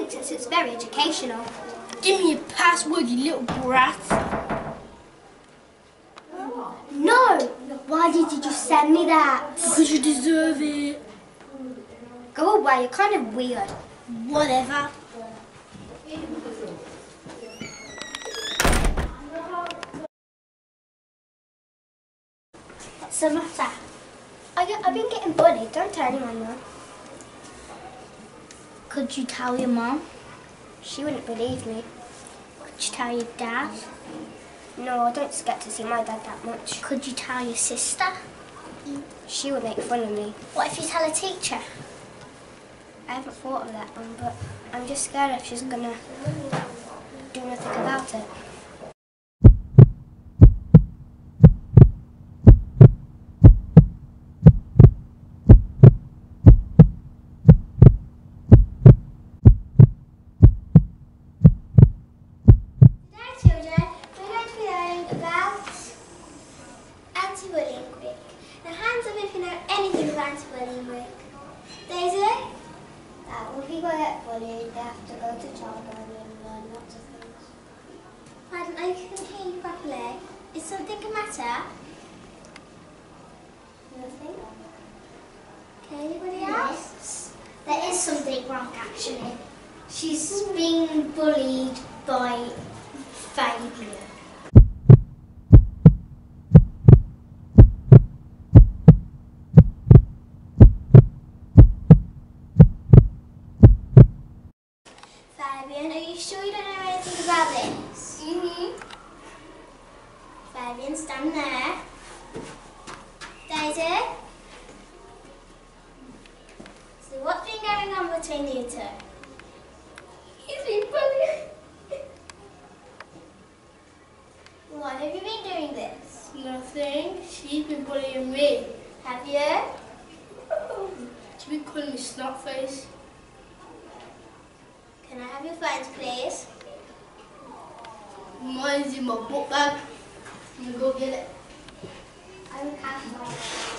It's very educational. Give me your password, you little brat. No! Why did you just send me that? Because you deserve it. Go away, you're kind of weird. Whatever. Matter? I, I've been getting bullied. Don't tell anyone though. Could you tell your mom? She wouldn't believe me. Could you tell your dad? No, I don't get to see my dad that much. Could you tell your sister? She would make fun of me. What if you tell a teacher? I haven't thought of that one, but I'm just scared if she's gonna do nothing about it. About anti-bullying week. Daisy? That when people get bullied, they have to go to childcare and learn lots of things. Pardon, I can hear you properly. Is something the matter? Nothing? Okay, anybody else? There is something wrong actually. She's being bullied by Fabian. Fabian, are you sure you don't know anything about this? Mm-hmm. Fabian, stand there. Daisy? So what's been going on between you two? He's been bullying. Why have you been doing this? Nothing. She's been bullying me. Have you? She's been calling me snot face. Have your phones, please? Mine's in my book bag. I'm gonna go get it. I will have.